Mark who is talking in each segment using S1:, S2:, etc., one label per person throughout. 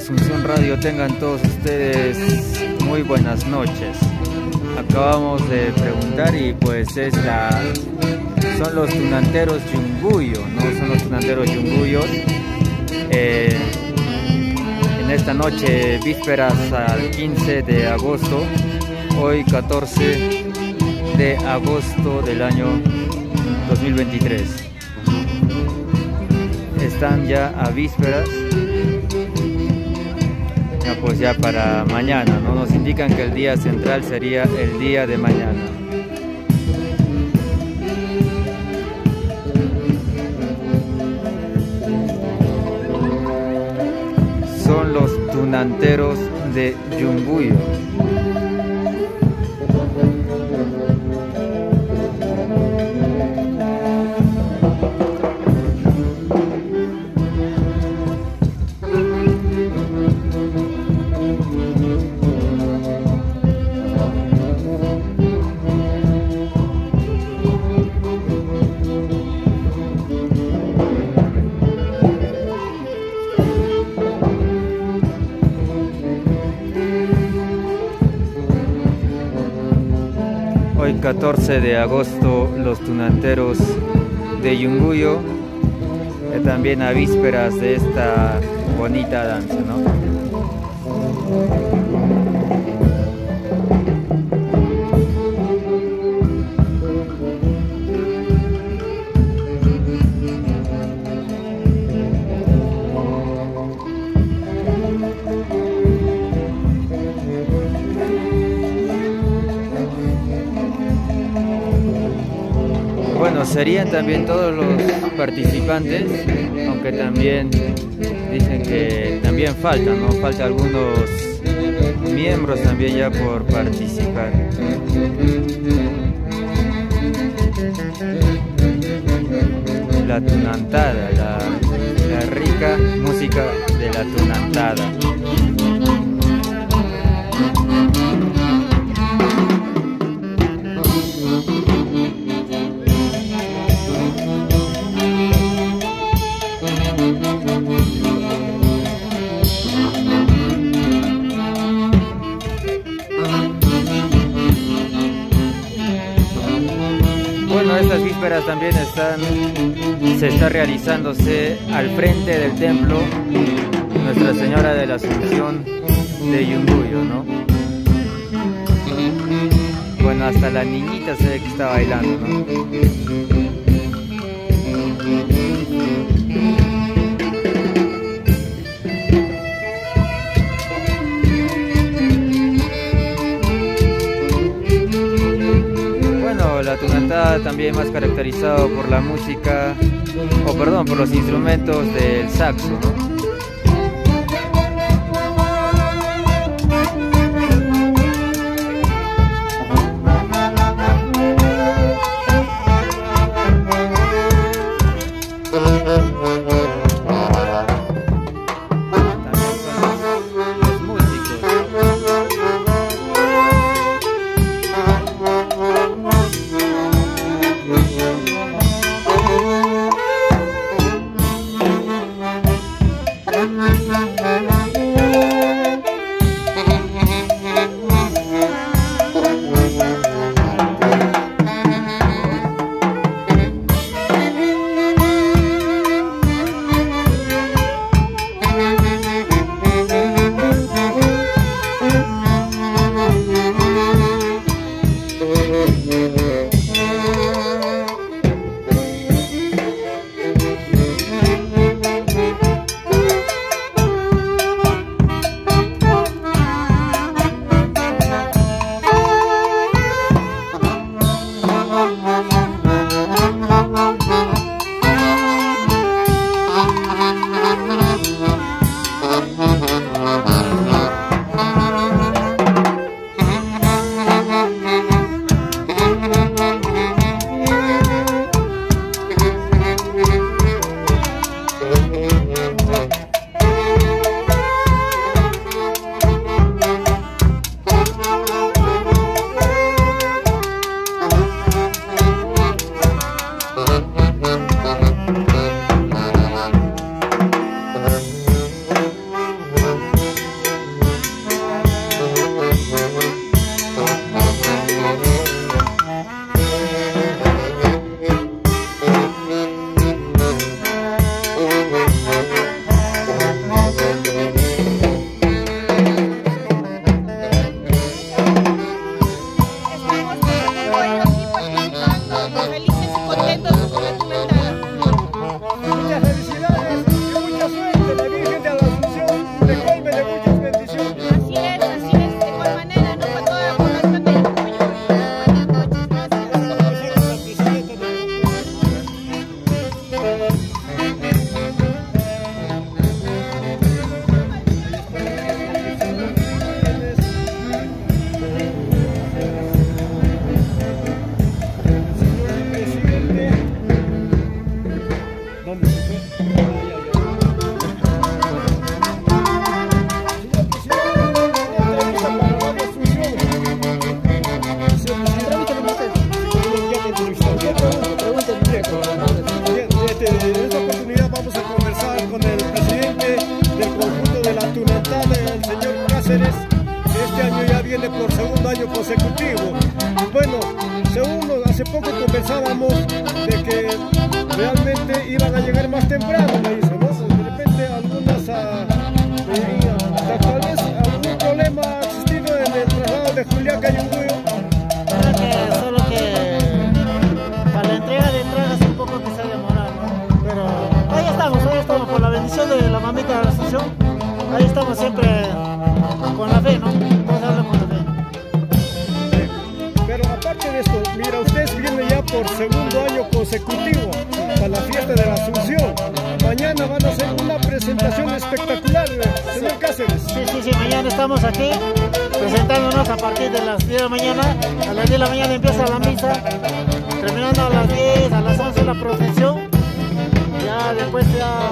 S1: Asunción Radio, tengan todos ustedes muy buenas noches. Acabamos de preguntar y pues es la son los tunanteros yunguyo, no son los tunanteros yunguyos. Eh, en esta noche, vísperas al 15 de agosto, hoy 14 de agosto del año 2023. Están ya a vísperas pues ya para mañana, ¿no? Nos indican que el día central sería el día de mañana. Son los tunanteros de Yunguyo. 14 de agosto los tunanteros de Yunguyo, eh, también a vísperas de esta bonita danza, ¿no? Serían también todos los participantes, aunque también dicen que también faltan, ¿no? Faltan algunos miembros también ya por participar. La tunantada, la rica música de la tunantada. Estas vísperas también están, se está realizándose al frente del templo Nuestra Señora de la Asunción de Yunguyo, ¿no? Bueno, hasta la niñita se ve que está bailando, ¿no? También más caracterizado por la música, o perdón, por los instrumentos del saxo.
S2: Bendición de la mamita de la Asunción, ahí estamos siempre con la fe, ¿no? Hablan con la fe.
S3: Pero aparte de esto, mira, ustedes vienen ya por segundo año consecutivo para la fiesta de la Asunción. Mañana van a hacer una presentación espectacular, señor Cáceres.
S2: Sí, sí, sí, mañana estamos aquí presentándonos a partir de las 10 de la mañana. A las 10 de la mañana empieza la misa, terminando a las 10, a las 11 la procesión. Ya después ya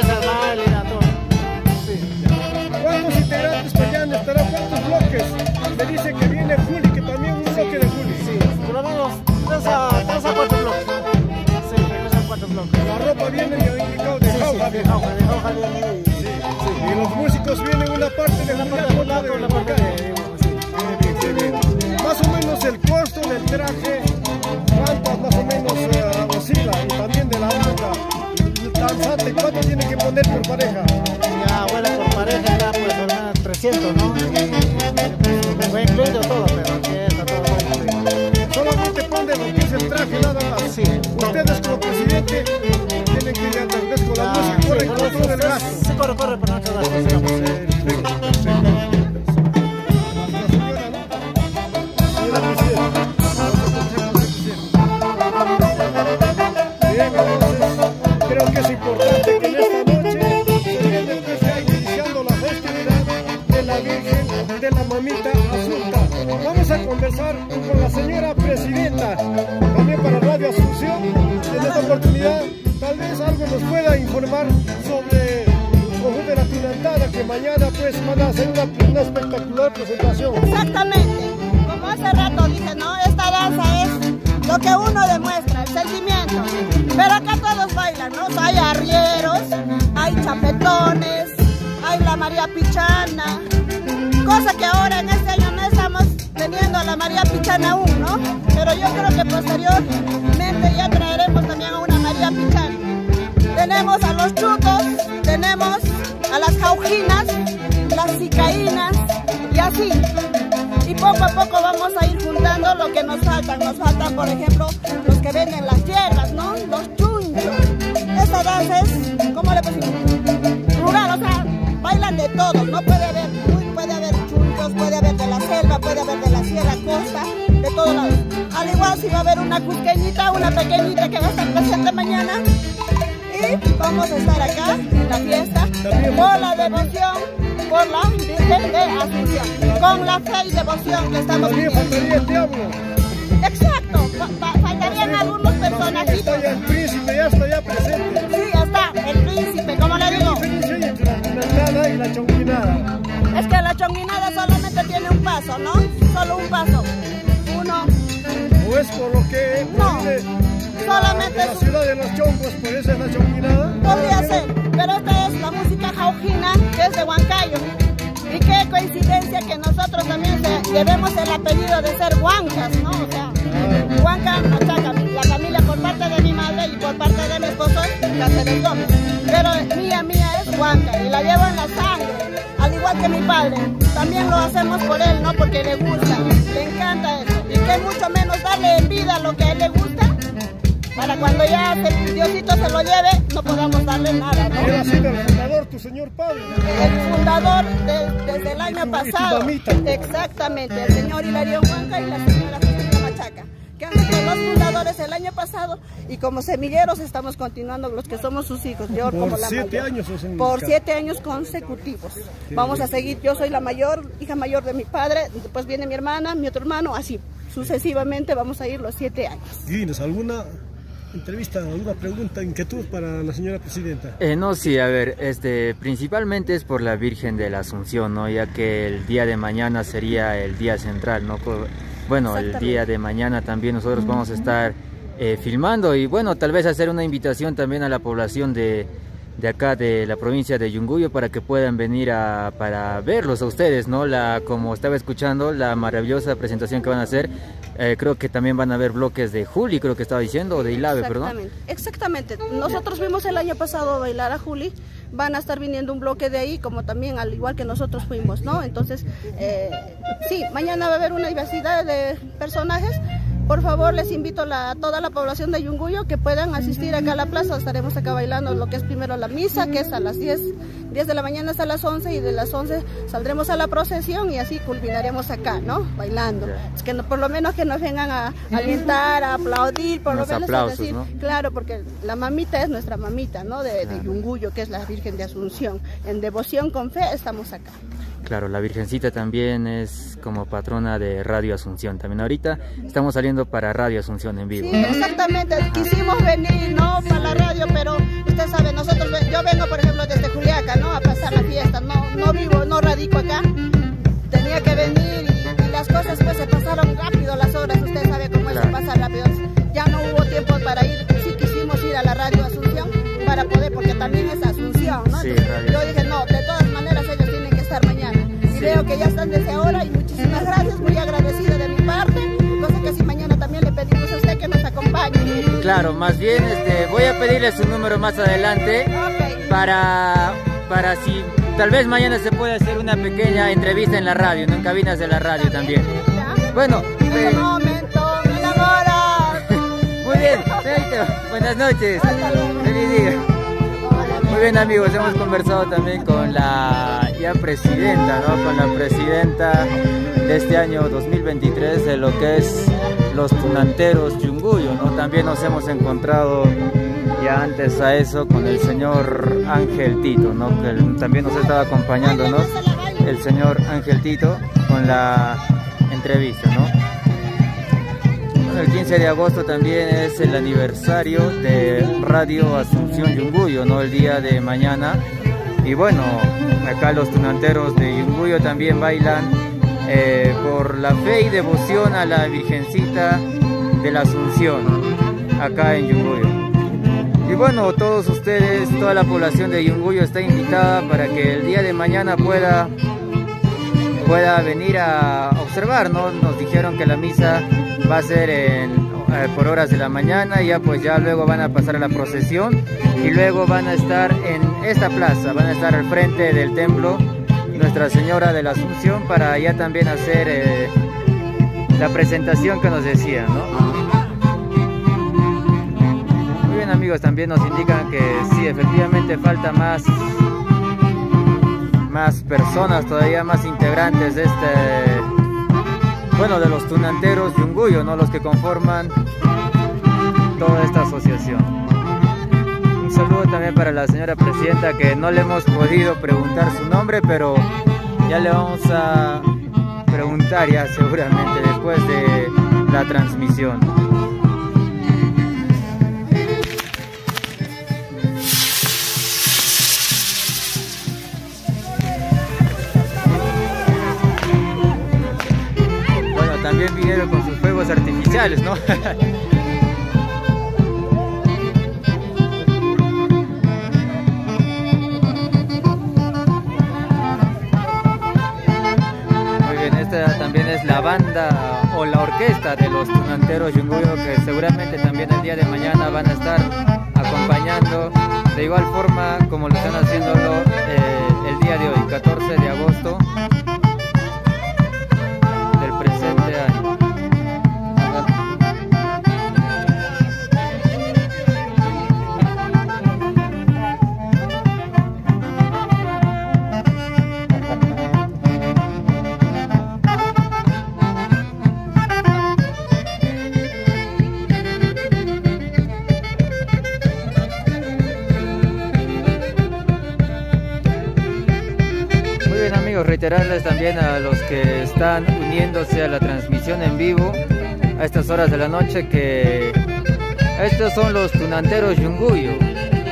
S2: empieza.
S3: ¿Cuántos integrantes mañana estarán? ¿Cuántos bloques? Me dice que viene Juli, que también un bloque de Juli.
S2: Sí, por lo menos 3 a, 3 a 4 bloques. Sí, 3 a 4 bloques.
S3: La ropa viene indicado de
S2: Sí,
S3: jauja.
S2: sí, de jauja, de jauja viene.
S3: Y los músicos vienen una parte de
S2: La parte de la parte de.
S3: Más o menos el costo del traje, ¿cuánto tiene que poner por pareja? Mamita Asunta. Vamos a conversar con la señora presidenta, también para Radio Asunción, en esta oportunidad tal vez algo nos pueda informar sobre el conjunto de la Tunantada, que mañana pues van a hacer una, una espectacular presentación.
S4: Exactamente, como hace rato dije, ¿no? Esta danza es lo que uno demuestra, el sentimiento. Pero acá todos bailan, ¿no? Hay arrieros, hay chapetones, hay la María Pichana. Cosa que ahora en este año no estamos teniendo a la María Pichana aún, ¿no? Pero yo creo que posteriormente ya traeremos también a una María Pichana. Tenemos a los chutos, tenemos a las jaujinas, las cicaínas y así. Y poco a poco vamos a ir juntando lo que nos faltan. Nos faltan, por ejemplo, los que venden las hierbas, ¿no? Los chunchos. Esta danza es, ¿cómo le pusimos? Rural, o sea, bailan de todo. No puede haber, Al igual si va a haber una cusqueñita, una pequeñita que va a estar presente mañana. Y vamos a estar acá en la fiesta por la devoción, por la Virgen de Asunción, con la fe y devoción que estamos viviendo. Exacto, fa- fa- faltarían algunos personajitos.
S3: el príncipe, ya está ya presente.
S4: Sí, ya está, el príncipe, como le
S3: ¿Qué
S4: digo.
S3: la y la chonquinada?
S4: Es que la chonguinada solamente tiene un paso, ¿no? Solo un paso. Uno,
S3: ¿O es por lo que
S4: No,
S3: de la-
S4: solamente
S3: de la
S4: es-
S3: ciudad de los chongos, por eso es la chonquinada?
S4: podría ser, pero esta es la música jaujina que es de Huancayo. Y qué coincidencia que nosotros también llevemos el apellido de ser huancas, ¿no? O sea, Huanca Machaca, la familia por parte de mi madre y por parte de mi esposo es Cáceres Gómez. Pero mía, mía es Huanca y la llevo en la sangre, al igual que mi padre. También lo hacemos por él, ¿no? Porque le gusta, le encanta eso. Que mucho menos darle en vida lo que a él le gusta, para cuando ya se- Diosito se lo lleve, no podamos darle nada, ¿no?
S3: El fundador, tu señor padre.
S4: El fundador de- desde el año pasado. Exactamente, el señor Hilario Huanca y la señora Cristina Machaca, que han sido los fundadores el año pasado y como semilleros estamos continuando los que somos sus hijos. Yo
S3: Por
S4: como la
S3: siete
S4: mayor.
S3: años
S4: Por siete años consecutivos. Vamos a seguir, yo soy la mayor, hija mayor de mi padre, después viene mi hermana, mi otro hermano, así. Sucesivamente vamos a ir los siete años.
S3: Guinness, ¿alguna entrevista, alguna pregunta, inquietud para la señora presidenta?
S1: Eh, no, sí, a ver, este, principalmente es por la Virgen de la Asunción, ¿no? Ya que el día de mañana sería el día central, ¿no? Bueno, el día de mañana también nosotros vamos a estar eh, filmando y bueno, tal vez hacer una invitación también a la población de, de acá de la provincia de Yunguyo para que puedan venir a, para verlos a ustedes, ¿no? La, como estaba escuchando, la maravillosa presentación que van a hacer. Eh, creo que también van a haber bloques de Juli, creo que estaba diciendo, o de Ilave, perdón.
S4: Exactamente. Nosotros vimos el año pasado bailar a Juli van a estar viniendo un bloque de ahí, como también al igual que nosotros fuimos, ¿no? Entonces, eh, sí, mañana va a haber una diversidad de personajes por favor, les invito a toda la población de Yunguyo que puedan asistir acá a la plaza. Estaremos acá bailando lo que es primero la misa, que es a las 10, 10 de la mañana hasta las 11 y de las 11 saldremos a la procesión y así culminaremos acá, ¿no? Bailando. Es que por lo menos que nos vengan a, alentar, a aplaudir, por lo menos a decir, claro, porque la mamita es nuestra mamita, ¿no? De, de Yunguyo, que es la Virgen de Asunción. En devoción con fe estamos acá.
S1: Claro, la Virgencita también es como patrona de Radio Asunción. También ahorita estamos saliendo para Radio Asunción en vivo.
S4: Sí, exactamente. Quisimos venir, ¿no? Para la radio, pero usted sabe, nosotros, yo vengo, por ejemplo, desde Juliaca, ¿no? A pasar la fiesta. No, no vivo, no radico acá. Tenía que venir y, las cosas pues se pasaron rápido las horas. Usted sabe cómo es, se pasa rápido. Ya no hubo tiempo para ir. Sí quisimos ir a la Radio Asunción para poder, porque también es Asunción, ¿no?
S1: Sí,
S4: yo dije, no, de veo que ya están desde ahora y muchísimas gracias, muy agradecida de mi parte. Cosa que si mañana también le pedimos a usted que nos acompañe.
S1: Claro, más bien este, voy a pedirle su número más adelante para, para si tal vez mañana se puede hacer una pequeña entrevista en la radio, en cabinas de la radio también. Bueno,
S4: en este momento, me enamora.
S1: muy bien, buenas noches. Feliz día. Muy bien amigos, hemos conversado también con la ya presidenta, ¿no? Con la presidenta de este año 2023 de lo que es los tunanteros Yunguyo, ¿no? También nos hemos encontrado ya antes a eso con el señor Ángel Tito, ¿no? Que también nos estaba acompañándonos el señor Ángel Tito con la entrevista, ¿no? el 15 de agosto también es el aniversario de Radio Asunción Yunguyo, ¿no? El día de mañana. Y bueno, acá los tunanteros de Yunguyo también bailan eh, por la fe y devoción a la Virgencita de la Asunción, acá en Yunguyo. Y bueno, todos ustedes, toda la población de Yunguyo está invitada para que el día de mañana pueda, pueda venir a observar, ¿no? Nos dijeron que la misa va a ser en, eh, por horas de la mañana, ya pues ya luego van a pasar a la procesión y luego van a estar en esta plaza, van a estar al frente del templo Nuestra Señora de la Asunción para ya también hacer eh, la presentación que nos decía, Muy bien amigos, también nos indican que sí, efectivamente falta más más personas, todavía más integrantes de este bueno, de los tunanteros Yunguyo, ¿no? Los que conforman toda esta asociación. Un saludo también para la señora presidenta que no le hemos podido preguntar su nombre, pero ya le vamos a preguntar ya seguramente después de la transmisión. Con sus fuegos artificiales, ¿no? Muy bien, esta también es la banda o la orquesta de los tunanteros Yunguyo que seguramente también el día de mañana van a estar acompañando de igual forma como lo están haciéndolo eh, el día de hoy, 14 de agosto reiterarles también a los que están uniéndose a la transmisión en vivo a estas horas de la noche que estos son los tunanteros Yunguyo,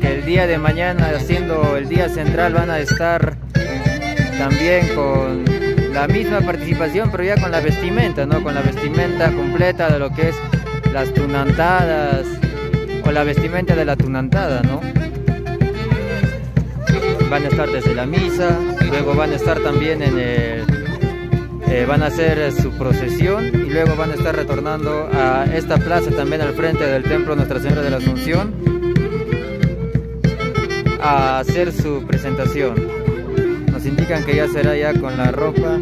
S1: que el día de mañana, siendo el día central, van a estar también con la misma participación, pero ya con la vestimenta, ¿no? Con la vestimenta completa de lo que es las tunantadas o la vestimenta de la tunantada, ¿no? Van a estar desde la misa, luego van a estar también en el, eh, van a hacer su procesión y luego van a estar retornando a esta plaza también al frente del templo Nuestra Señora de la Asunción a hacer su presentación. Nos indican que ya será ya con la ropa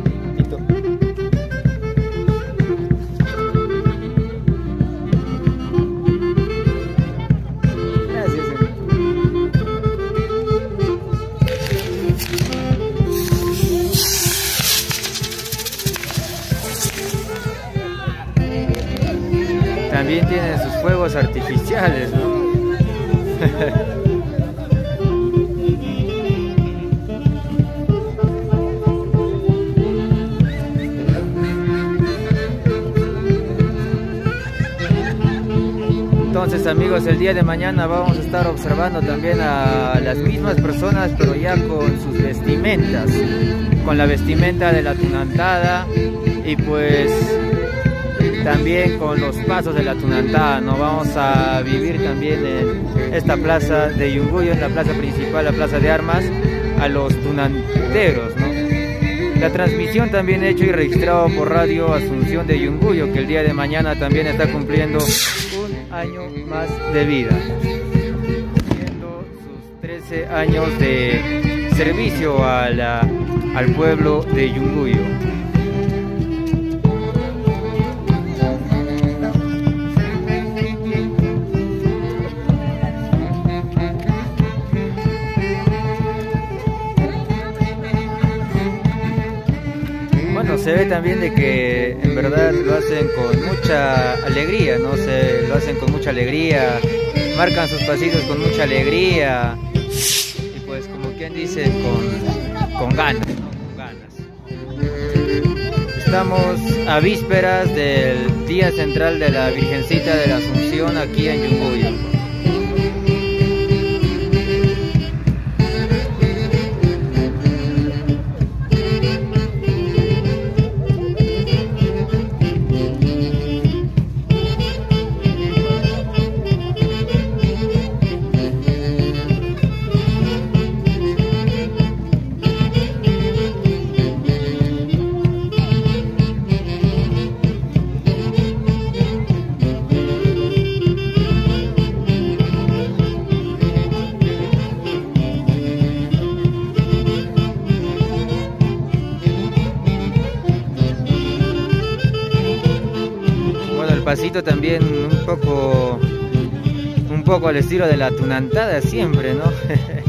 S1: fuegos artificiales, ¿no? Entonces amigos, el día de mañana vamos a estar observando también a las mismas personas, pero ya con sus vestimentas, con la vestimenta de la tunantada y pues también con los pasos de la Tunantada, ¿no? Vamos a vivir también en esta plaza de Yunguyo, en la plaza principal, la plaza de armas, a los tunanteros. La transmisión también hecho y registrado por Radio Asunción de Yunguyo, que el día de mañana también está cumpliendo un año más de vida. Cumpliendo sus 13 años de servicio al pueblo de Yunguyo. Se ve también de que en verdad lo hacen con mucha alegría, ¿no? Se lo hacen con mucha alegría, marcan sus pasitos con mucha alegría y pues como quien dice con, ganas, Con ganas. Estamos a vísperas del día central de la Virgencita de la Asunción aquí en Yunguyo. También un poco un poco al estilo de la tunantada siempre, ¿no?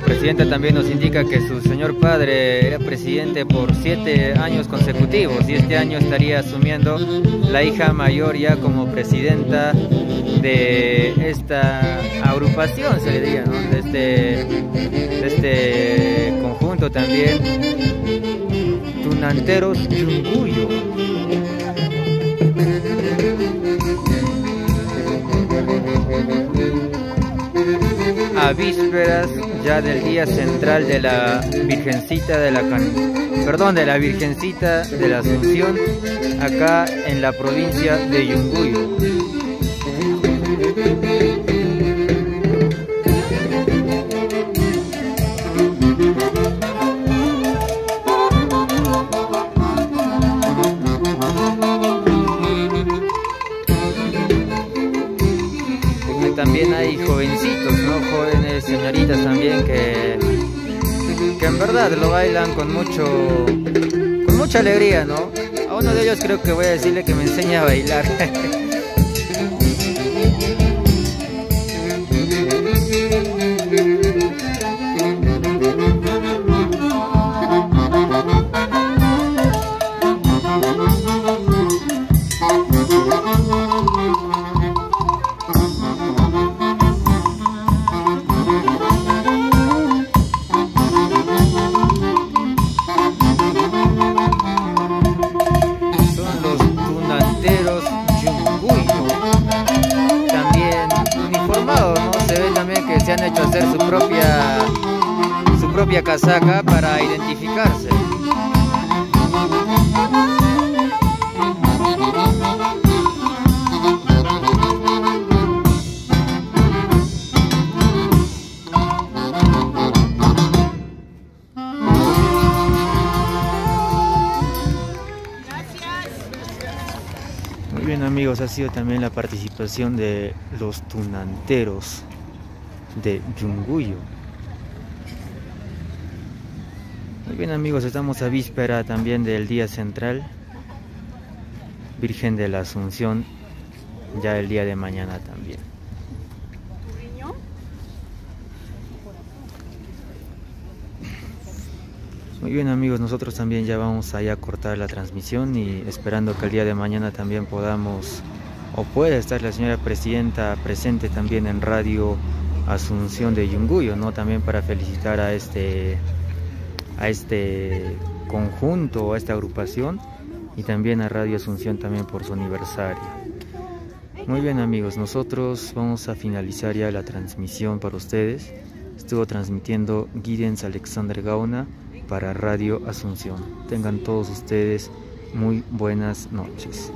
S1: la presidenta también nos indica que su señor padre era presidente por siete años consecutivos y este año estaría asumiendo la hija mayor ya como presidenta de esta agrupación, se le diría, de, este, este conjunto también, Tunanteros Chunguyo. A vísperas ya del día central de la Virgencita de la perdón, de la Virgencita de la Asunción, acá en la provincia de Yunguyo. También hay jovencitos, ¿no? Jóvenes, señoritas también que, que en verdad lo bailan con mucho, con mucha alegría, ¿no? A uno de ellos creo que voy a decirle que me enseñe a bailar. se han hecho hacer su propia, su propia casaca para identificarse. Muy bien amigos, ha sido también la participación de los tunanteros de Yunguyo. Muy bien amigos, estamos a víspera también del día central, Virgen de la Asunción, ya el día de mañana también. Muy bien amigos, nosotros también ya vamos allá a cortar la transmisión y esperando que el día de mañana también podamos o pueda estar la señora presidenta presente también en Radio Asunción de Yunguyo, ¿no? También para felicitar a este a este conjunto, a esta agrupación y también a Radio Asunción también por su aniversario. Muy bien amigos, nosotros vamos a finalizar ya la transmisión para ustedes. Estuvo transmitiendo Guidens Alexander Gauna para Radio Asunción. Tengan todos ustedes muy buenas noches.